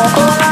oh,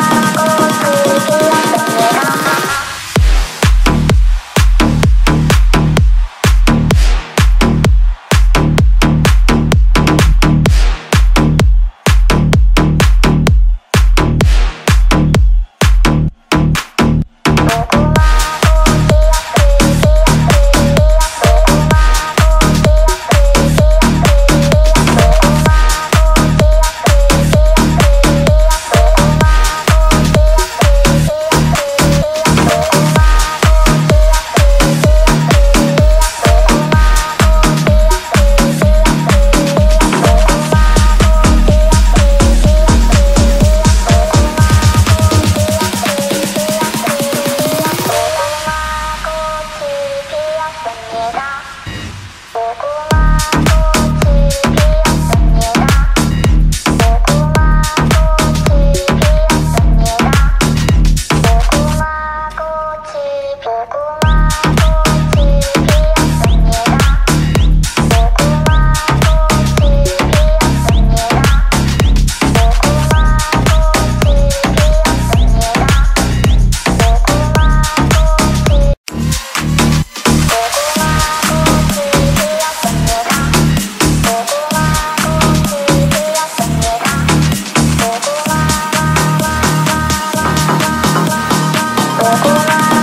Alright.